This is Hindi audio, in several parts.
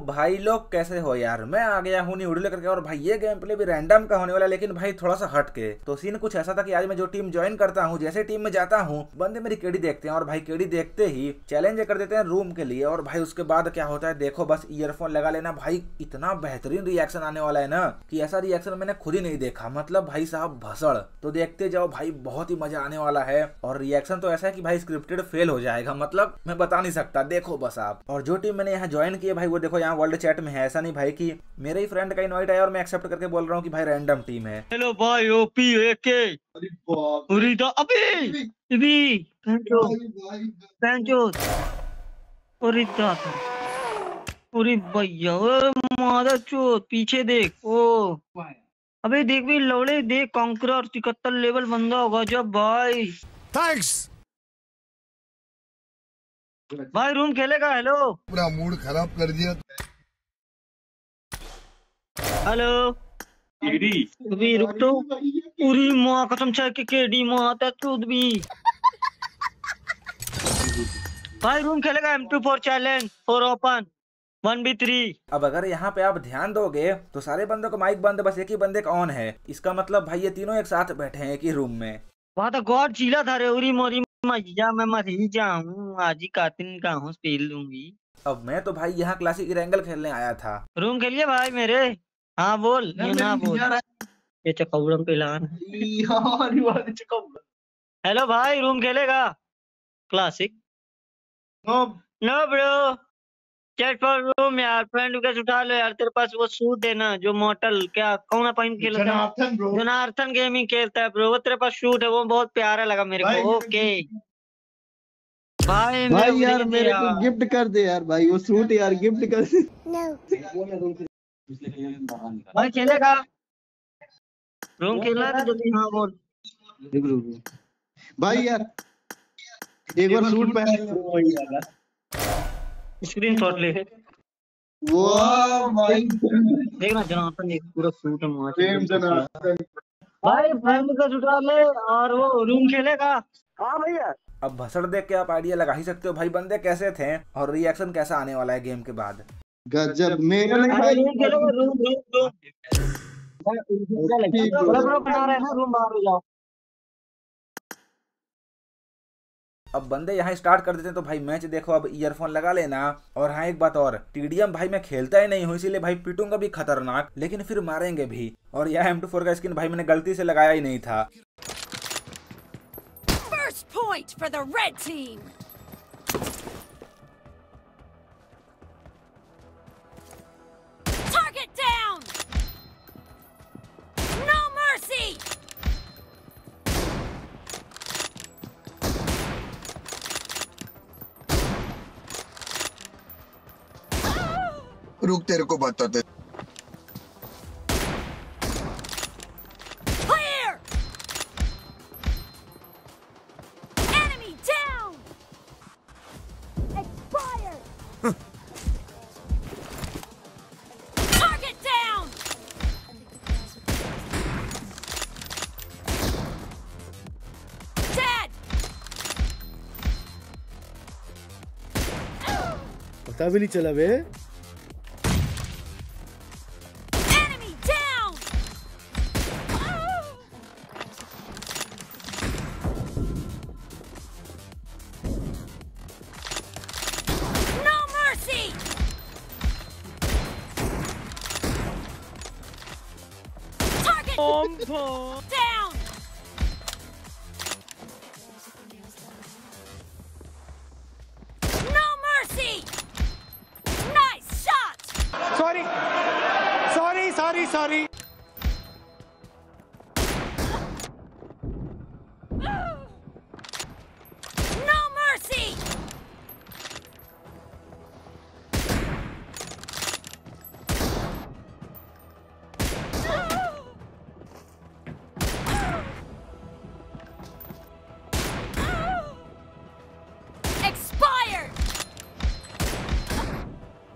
भाई लोग कैसे हो यार? मैं आ गया हूँ न्यू वीडियो करके और भाई ये गेम प्ले भी रैंडम का होने वाला है, लेकिन भाई थोड़ा सा हट के। तो सीन कुछ ऐसा था कि आज मैं जो टीम ज्वाइन करता हूँ, जैसे टीम में जाता हूँ, बंदे मेरी केडी देखते हैं और भाई केडी देखते ही चैलेंज कर देते हैं रूम के लिए और भाई उसके बाद क्या होता है, देखो बस ईयरफोन लगा लेना। भाई इतना बेहतरीन रिएक्शन आने वाला है ना कि ऐसा रिएक्शन मैंने खुद ही नहीं देखा। मतलब भाई साहब भसड़। तो देखते जाओ भाई, बहुत ही मज़ा आने वाला है और रिएक्शन तो ऐसा है कि भाई स्क्रिप्टेड फेल हो जाएगा। मतलब मैं बता नहीं सकता। देखो बस आप। और जो टीम मैंने यहाँ ज्वाइन की है भाई वो देखो यहाँ वर्ल्ड चैट में है। ऐसा नहीं भाई कि मेरे ही फ्रेंड का इनवाइट आया और मैं एक्सेप्ट करके बोल रहा हूँ कि भाई रैंडम टीम है। हेलो भाई ओपी एके अरे पूरी तो अबे। अभी! पेंचो तो पूरी भैया ओ मादा चोत पीछे देख ओ। अबे देख भी लौड़े देख कॉन्करर तिकहत्तर लेवल बंदा होगा जब भाई। थैंक्स भाई रूम खेलेगा? हेलो पूरा मूड खराब कर दिया हेलो अभी रुक तो। पूरी माँ कसम छा के केडी माता चोद भी। भाई रूम खेलेगा? M two four challenge for open one B three अब अगर यहाँ पे आप ध्यान दोगे तो सारे बंदों को माइक बंद बस एक ही बंदे का ऑन है। इसका मतलब भाई ये तीनों एक साथ बैठे हैं एक ही रूम में। वहाँ तो गॉड चीला था रे उरी मोरी। मज़ा मैं मर ही जाऊँ आज ही कातिन का हूँ पील लूँगी। अब मैं तो भाई यहाँ क्लासिक इरेंगल खेलने आया था। रूम खेलिए भाई मेरे? हाँ बोल ये ना बोल। ये चकौड़म पिलान। हेलो भाई रूम खेलेगा? Classic no no bro chat for room यार फ्रेंड रिक्वेस्ट उठा लो यार तेरे पास वो सूट है ना जो मॉडल क्या कौन पॉइंट खेलता है? जनार्दन ब्रो जनार्दन गेमिंग खेलता है ब्रो वो तेरे पास शूट है वो बहुत प्यारा लगा मेरे को ओके भाई भाई यार मेरे को गिफ्ट कर दे यार भाई वो सूट यार गिफ्ट कर दे। भाई खेलेगा रूम खेलना है तो जल्दी हाँ बोल भाई यार एक बार सूट पहन स्क्रीन शॉट ले। वाह भाई देखना जनार्दन एक पूरा सूट है जनार्दन। भाई फ्रेंड उठा ले और वो रूम खेलेगा। हाँ भैया। अब भसड़ देख के आप आइडिया लगा ही सकते हो। भाई बंदे कैसे थे और रिएक्शन कैसा आने वाला है गेम के बाद? गजब मेरा नहीं अरे भाई रूम रूम रूम रूम बना रहे हैं ना रूम बाहर हो जाओ। अब बंदे यहाँ स्टार्ट कर देते हैं तो भाई मैच देखो, अब ईयरफोन लगा लेना। और हाँ एक बात और टीडीएम भाई मैं खेलता ही नहीं हूँ, इसीलिए भाई पीटूँगा भी खतरनाक, लेकिन फिर मारेंगे भी। और यह एम का स्किन भाई मैंने गलती से लगाया ही नहीं था. तेरे को बताते। पता भी नहीं चला वे Pom pom. Down. No mercy. Nice shot. Sorry. Sorry. Sorry. Sorry. Oh.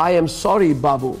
I am sorry, Babu.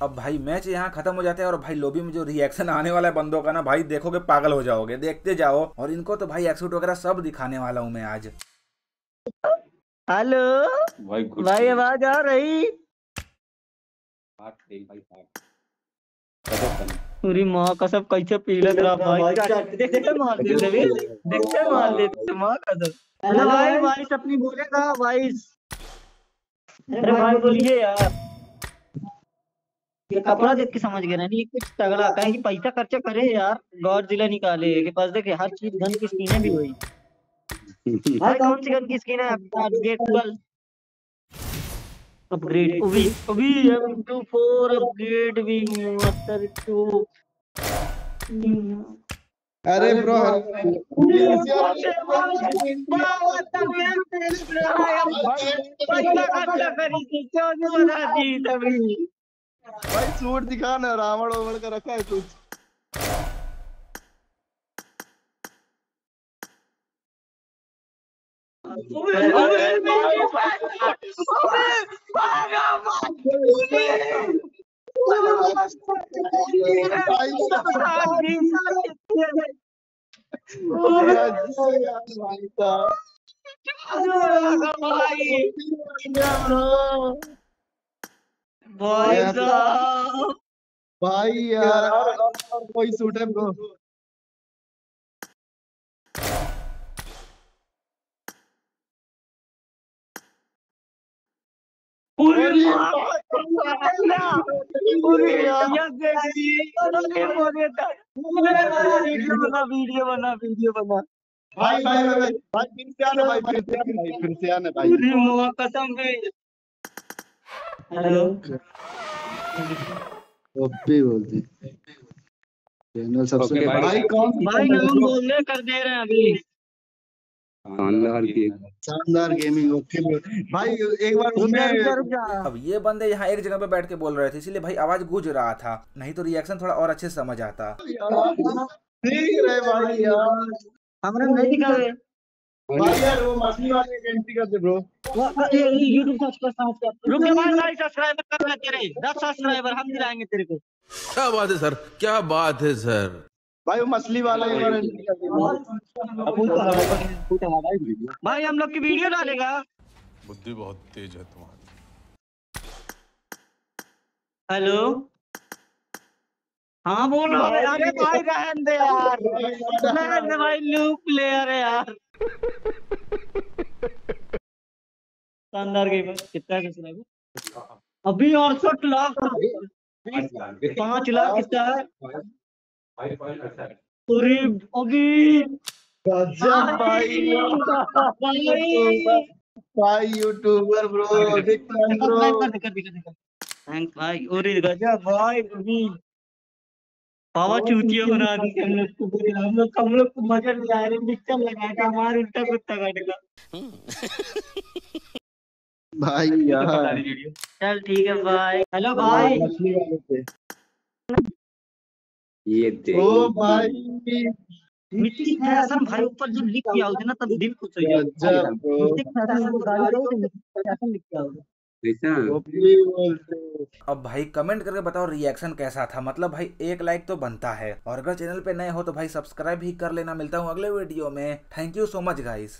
अब भाई मैच यहाँ खत्म हो जाता है और भाई लॉबी में जो रिएक्शन आने वाला है बंदों का ना भाई देखोगे पागल हो जाओगे देखते जाओ। और इनको तो भाई एक्सूट वगैरह सब दिखाने वाला हूँ मैं आज। हेलो? भाई भाई आवाज़ आ रही? तेरी बना। पूरी माँ कसम कैसे पीलत रहा भाई। देखते मार देते भी देखते मार देते माँ कसम। हेलो भाई वाइस अपनी बोलेगा वाइस अरे भाई बोलिए। यार। ये कपड़ा देख के समझ गए ना नहीं कुछ तगड़ा कहे कि पैसा खर्चा करे यार गौर जिला निकाले के पास देखे हर चीज़ गन की स्कीनें भी हुई भाई कौन सी गन की स्किन है अपडेट कल। अपग्रेड अभी अभी M24 अपग्रेड भी मास्टर 2 अरे ब्रो भाई सूट दिखा ना रावण ओवण का रखा है कुछ भाई भाई साहब। भाई यार कोई सूट है ब्रो पूरी पूरी वीडियो बना वीडियो बना वीडियो बना। भाई भाई भाई भाई भाई फिर से आना भाई फिर से आना भाई फिर से आना भाई। पूरी कसम भी हेलो ओपी बोलती। चैनल सबसे Okay, भाई। भाई कौन भाई नाम बोलने कर दे रहे हैं अभी। शानदार गेम शानदार गेमिंग ओके भाई एक बार उसमें अब ये बंदे यहाँ एक जगह पे बैठ के बोल रहे थे इसीलिए भाई आवाज़ गूंज रहा था नहीं तो रिएक्शन थोड़ा और अच्छे से समझ आता। ठीक रहे भाई यार। हमरा नहीं भाई यार वो मछली वाले एंट्री करते ब्रो यूट्यूब सर्च कर कर रुक जा भाई भाई सब्सक्राइबर कर तेरे? 10 सब्सक्राइबर हम दिलाएँगे तेरे को। क्या बात है सर? क्या बात है सर? भाई वो मछली वाला भाई हम लोग की वीडियो डालेगा। बुद्धि बहुत तेज है तुम्हारी। हेलो? हाँ बोल। रहा है अरे भाई रहन दे यार। दे भाई प्लेयर है यार। शानदार गेम कितना है सब्सक्राइबर अभी? अड़सठ लाख पाँच लाख। कितना है? अरे अभी। गजब भाई भाई। भाई YouTuber bro fan bro thank भाई। अरे गजब भाई अभी। पावा चूतिया बना दी। हम लोग को पूरी हम लोग हम लोग को मज़ा नहीं आ रहा पिक्चर लगा के हमारे उल्टा कुत्ता काटेगा भाई यार। चल ठीक है भाई हेलो भाई मछली वाले थे। ये ओ भाई। मिट्टी फ़ैशन भाई ऊपर जब लिख के आओगे ना तब दिल खुश हो जाएगा। मिट्टी फ़ैशन गाड़ी दो फ़ैशन लिख के आओगे। ऐसा ओपी बोलते अब भाई कमेंट करके बताओ रिएक्शन कैसा था? मतलब भाई एक लाइक तो बनता है। और अगर चैनल पे नए हो तो भाई सब्सक्राइब भी कर लेना। मिलता हूँ अगले वीडियो में। Thank you so much guys